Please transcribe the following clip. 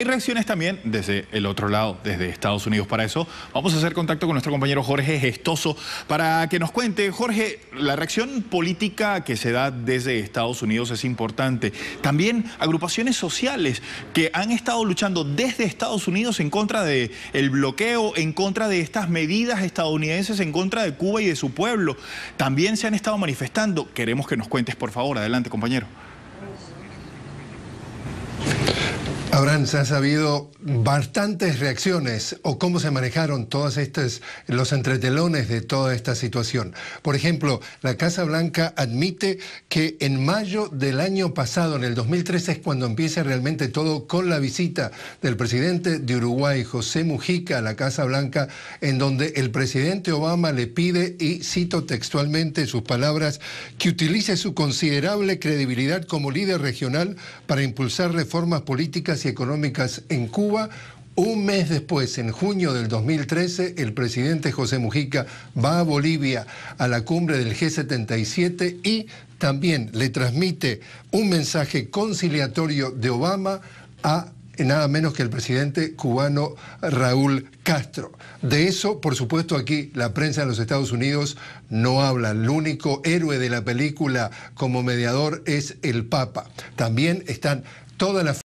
Hay reacciones también desde el otro lado, desde Estados Unidos. Para eso vamos a hacer contacto con nuestro compañero Jorge Gestoso para que nos cuente. Jorge, la reacción política que se da desde Estados Unidos es importante. También agrupaciones sociales que han estado luchando desde Estados Unidos en contra del el bloqueo, en contra de estas medidas estadounidenses, en contra de Cuba y de su pueblo. También se han estado manifestando. Queremos que nos cuentes, por favor. Adelante, compañero. Abraham, se han sabido bastantes reacciones o cómo se manejaron todos estos, los entretelones de toda esta situación. Por ejemplo, la Casa Blanca admite que en mayo del año pasado, en el 2013, es cuando empieza realmente todo con la visita del presidente de Uruguay, José Mujica, a la Casa Blanca, en donde el presidente Obama le pide, y cito textualmente sus palabras, que utilice su considerable credibilidad como líder regional para impulsar reformas políticas y económicas en Cuba. Un mes después, en junio del 2013, el presidente José Mujica va a Bolivia a la cumbre del G77 y también le transmite un mensaje conciliatorio de Obama a nada menos que el presidente cubano Raúl Castro. De eso, por supuesto, aquí la prensa de los Estados Unidos no habla. El único héroe de la película como mediador es el Papa. También están todas las